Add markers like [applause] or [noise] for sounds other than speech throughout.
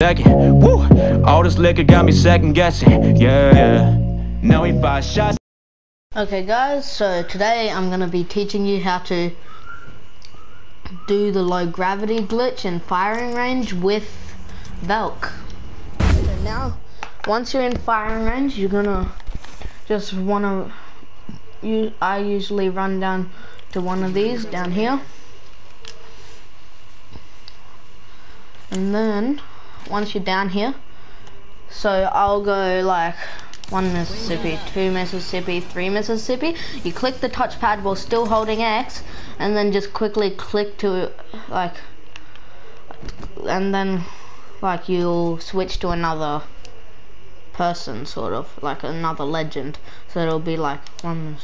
Second, woo, all this liquor got me second guessing. Yeah, yeah. Now we five shots. Okay guys, so today I'm going to be teaching you how to do the low gravity glitch in firing range with Valk. So now, once you're in firing range, you're going to just want to, you, I usually run down to one of these down here. And then, once you're down here, so I'll go like one Mississippi, two Mississippi, three Mississippi. You click the touchpad while still holding X, and then just quickly click to like, and then like you'll switch to another person, sort of like another legend. So it'll be like one.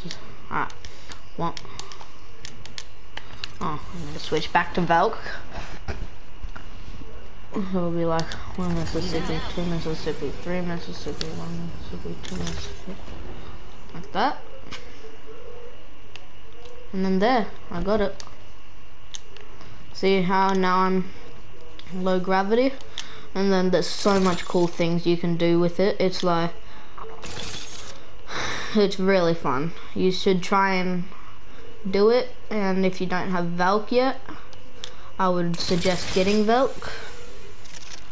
Alright, one. Oh, I'm gonna switch back to Valk. It'll be like one Mississippi, two Mississippi, three Mississippi, one Mississippi, two Mississippi. Like that. And then there, I got it. See how now I'm low gravity? And then there's so much cool things you can do with it. It's like, [sighs] it's really fun. You should try and do it. And if you don't have Valk yet, I would suggest getting Valk.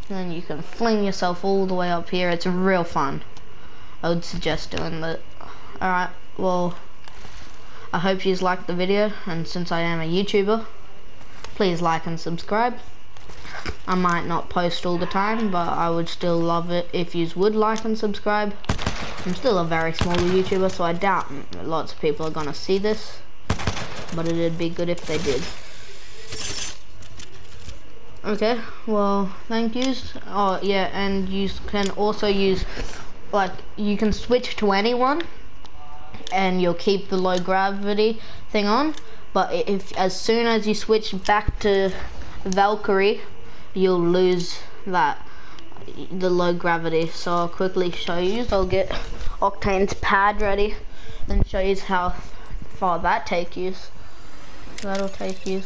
And then you can fling yourself all the way up here. It's real fun. I would suggest doing that. Alright, well, I hope you liked the video. And since I am a YouTuber, please like and subscribe. I might not post all the time, but I would still love it if you would like and subscribe. I'm still a very small YouTuber, so I doubt lots of people are going to see this. But it'd be good if they did. Okay, well, thank yous. Oh, yeah, and you can also use, like, you can switch to anyone, and you'll keep the low gravity thing on. But if as soon as you switch back to Valkyrie, you'll lose that the low gravity. So I'll quickly show you. I'll get Octane's pad ready and show you how far that take you. That'll take you.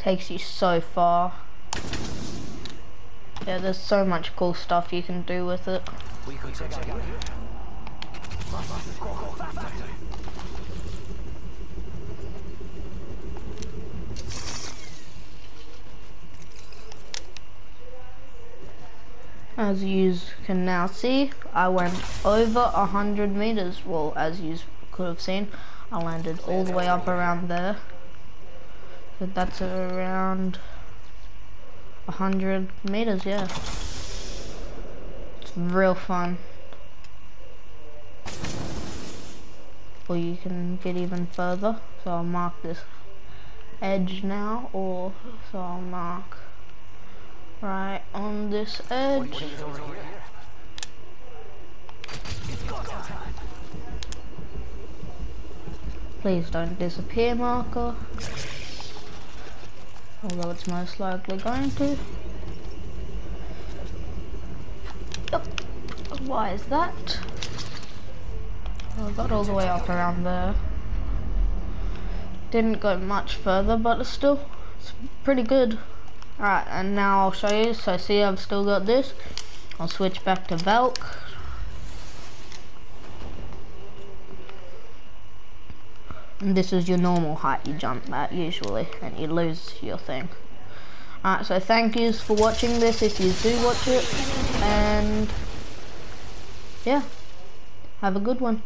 Takes you so far. Yeah, there's so much cool stuff you can do with it. As you can now see, I went over a hundred meters. Well, as you could have seen, I landed all the way up around there. So that's around 100 meters, yeah. It's real fun. Or you can get even further. So I'll mark this edge now, or so I'll mark right on this edge. Please don't disappear, marker although it's most likely going to. Yep. Why is that? Well, I got all the way up around there. Didn't go much further, but it's still it's pretty good. Alright, and now I'll show you. So see I've still got this. I'll switch back to Valk. This is your normal height you jump at usually, and you lose your thing. Alright, so thank yous for watching this if you do watch it, and yeah, have a good one.